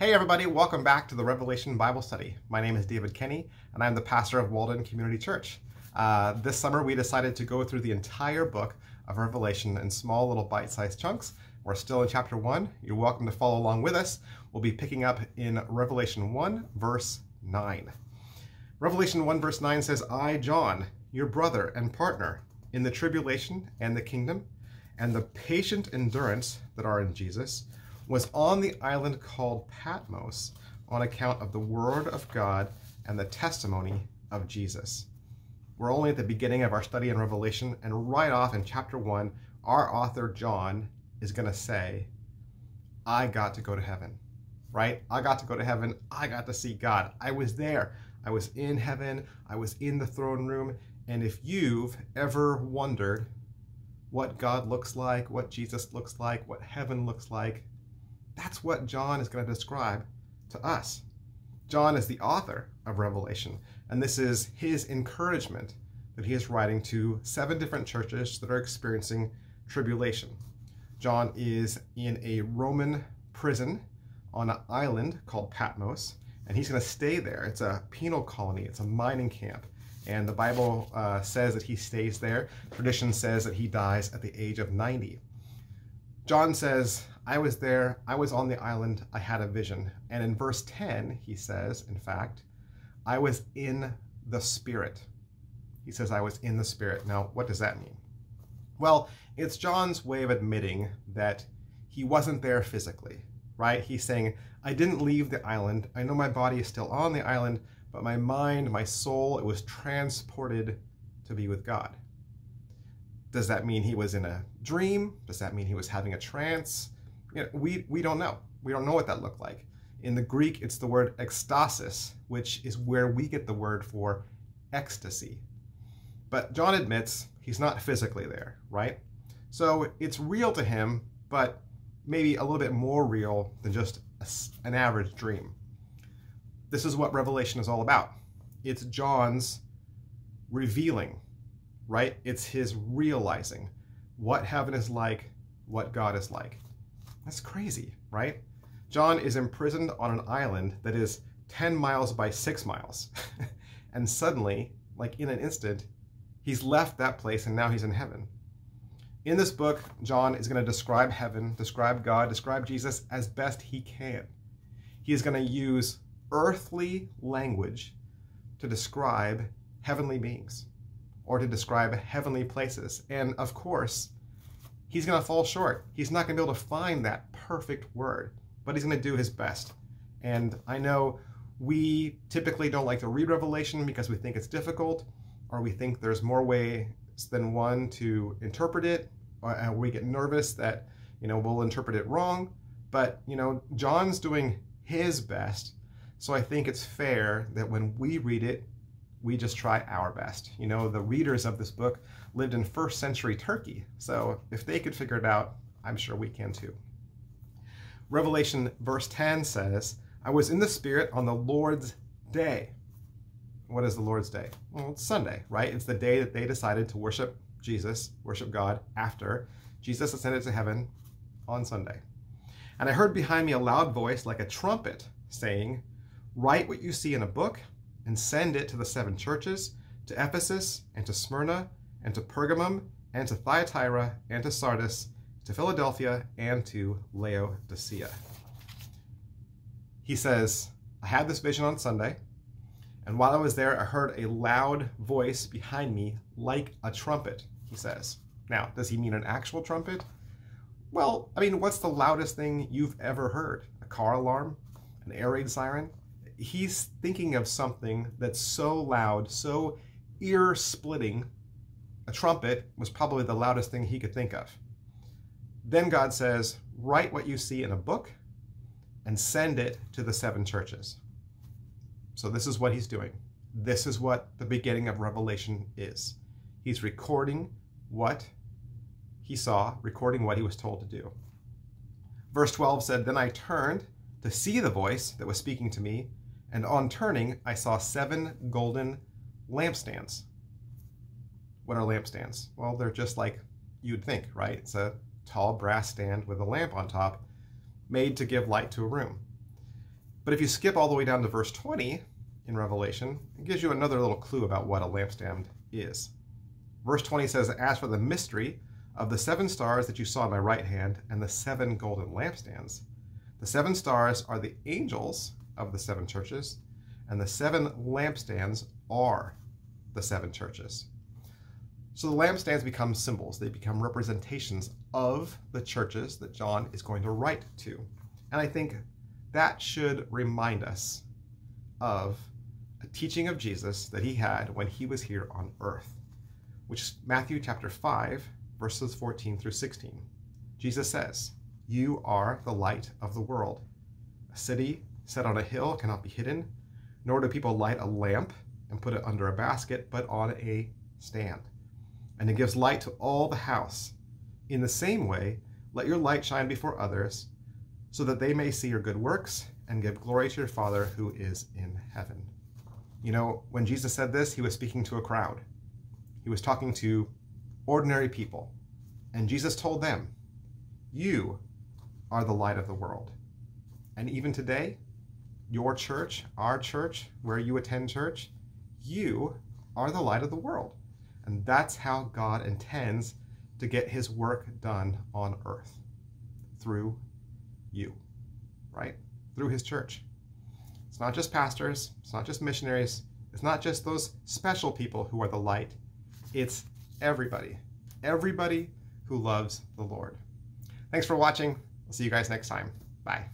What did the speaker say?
Hey everybody, welcome back to the Revelation Bible Study. My name is David Kenney and I'm the pastor of Walden Community Church. Uh, this summer we decided to go through the entire book of Revelation in small little bite-sized chunks. We're still in chapter 1. You're welcome to follow along with us. We'll be picking up in Revelation 1 verse 9. Revelation 1 verse 9 says, I, John, your brother and partner in the tribulation and the kingdom and the patient endurance that are in Jesus, was on the island called Patmos on account of the word of God and the testimony of Jesus. We're only at the beginning of our study in Revelation, and right off in chapter 1, our author John is going to say, I got to go to heaven, right? I got to go to heaven. I got to see God. I was there. I was in heaven. I was in the throne room. And if you've ever wondered what God looks like, what Jesus looks like, what heaven looks like, that's what John is going to describe to us. John is the author of Revelation, and this is his encouragement that he is writing to seven different churches that are experiencing tribulation. John is in a Roman prison on an island called Patmos, and he's going to stay there. It's a penal colony, it's a mining camp, and the Bible uh, says that he stays there. Tradition says that he dies at the age of 90. John says, I was there, I was on the island, I had a vision. And in verse 10, he says, in fact, I was in the Spirit. He says, I was in the Spirit. Now, what does that mean? Well, it's John's way of admitting that he wasn't there physically, right? He's saying, I didn't leave the island. I know my body is still on the island, but my mind, my soul, it was transported to be with God. Does that mean he was in a dream? Does that mean he was having a trance? You know, we, we don't know. We don't know what that looked like. In the Greek, it's the word ecstasis, which is where we get the word for ecstasy. But John admits he's not physically there, right? So it's real to him, but maybe a little bit more real than just a, an average dream. This is what Revelation is all about. It's John's revealing right? It's his realizing what heaven is like, what God is like. That's crazy, right? John is imprisoned on an island that is 10 miles by 6 miles. and suddenly, like in an instant, he's left that place and now he's in heaven. In this book, John is going to describe heaven, describe God, describe Jesus as best he can. He is going to use earthly language to describe heavenly beings or to describe heavenly places. And of course, he's going to fall short. He's not going to be able to find that perfect word, but he's going to do his best. And I know we typically don't like to read Revelation because we think it's difficult, or we think there's more ways than one to interpret it, or uh, we get nervous that, you know, we'll interpret it wrong. But, you know, John's doing his best. So I think it's fair that when we read it, we just try our best. You know, the readers of this book lived in first century Turkey, so if they could figure it out, I'm sure we can too. Revelation verse 10 says, I was in the Spirit on the Lord's day. What is the Lord's day? Well, it's Sunday, right? It's the day that they decided to worship Jesus, worship God after Jesus ascended to heaven on Sunday. And I heard behind me a loud voice like a trumpet saying, Write what you see in a book and send it to the seven churches, to Ephesus, and to Smyrna, and to Pergamum, and to Thyatira, and to Sardis, to Philadelphia, and to Laodicea. He says, I had this vision on Sunday, and while I was there, I heard a loud voice behind me like a trumpet, he says. Now, does he mean an actual trumpet? Well, I mean, what's the loudest thing you've ever heard? A car alarm? An air raid siren? He's thinking of something that's so loud, so ear splitting. A trumpet was probably the loudest thing he could think of. Then God says, Write what you see in a book and send it to the seven churches. So, this is what he's doing. This is what the beginning of Revelation is. He's recording what he saw, recording what he was told to do. Verse 12 said, Then I turned to see the voice that was speaking to me, and on turning, I saw seven golden lampstands. What are lampstands? Well, they're just like you'd think, right? It's a tall brass stand with a lamp on top made to give light to a room. But if you skip all the way down to verse 20 in Revelation, it gives you another little clue about what a lampstand is. Verse 20 says, As for the mystery of the seven stars that you saw in my right hand and the seven golden lampstands, the seven stars are the angels of the seven churches, and the seven lampstands are the seven churches. So the lampstands become symbols, they become representations of the churches that John is going to write to. And I think that should remind us of a teaching of Jesus that he had when he was here on earth, which is Matthew chapter 5, verses 14 through 16. Jesus says, You are the light of the world. A city set on a hill cannot be hidden, nor do people light a lamp and put it under a basket, but on a stand. And it gives light to all the house. In the same way, let your light shine before others, so that they may see your good works and give glory to your Father who is in heaven. You know, when Jesus said this, he was speaking to a crowd. He was talking to ordinary people. And Jesus told them, You are the light of the world. And even today, your church, our church, where you attend church, you are the light of the world. And that's how God intends to get his work done on earth through you, right? Through his church. It's not just pastors, it's not just missionaries, it's not just those special people who are the light. It's everybody. Everybody who loves the Lord. Thanks for watching. I'll see you guys next time. Bye.